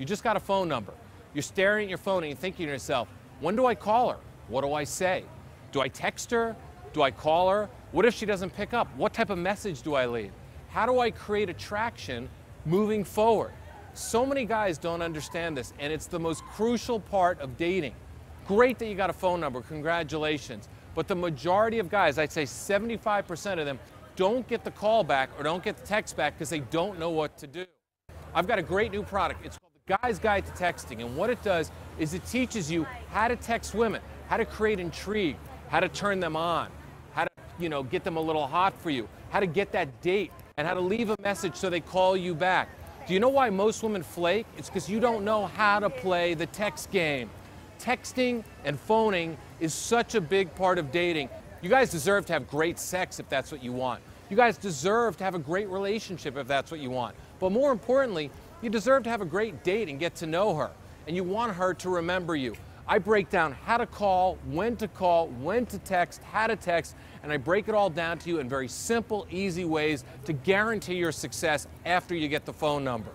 You just got a phone number. You're staring at your phone and you're thinking to yourself, when do I call her? What do I say? Do I text her? Do I call her? What if she doesn't pick up? What type of message do I leave? How do I create attraction moving forward? So many guys don't understand this, and it's the most crucial part of dating. Great that you got a phone number, congratulations. But the majority of guys, I'd say 75% of them, don't get the call back or don't get the text back because they don't know what to do. I've got a great new product. It's Guy's Guide to Texting. And what it does is it teaches you how to text women, how to create intrigue, how to turn them on, how to, you know, get them a little hot for you, how to get that date, and how to leave a message so they call you back. Do you know why most women flake? It's because you don't know how to play the text game. Texting and phoning is such a big part of dating. You guys deserve to have great sex if that's what you want. You guys deserve to have a great relationship if that's what you want. But more importantly, you deserve to have a great date and get to know her. And you want her to remember you. I break down how to call, when to call, when to text, how to text, and I break it all down to you in very simple, easy ways to guarantee your success after you get the phone number.